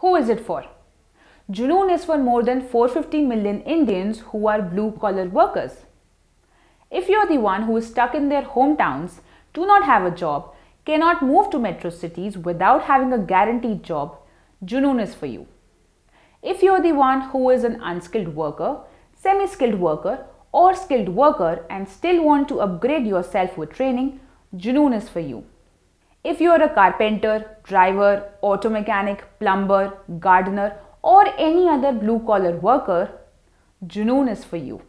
Who is it for? Junoon is for more than 450 million Indians who are blue collar workers. If you're the one who is stuck in their hometowns, do not have a job, cannot move to metro cities without having a guaranteed job, Junoon is for you. If you're the one who is an unskilled worker, semi skilled worker, or skilled worker and still want to upgrade yourself with training, Junoon is for you. If you're a carpenter, driver, auto mechanic, plumber, gardener, or any other blue collar worker, Junoon is for you.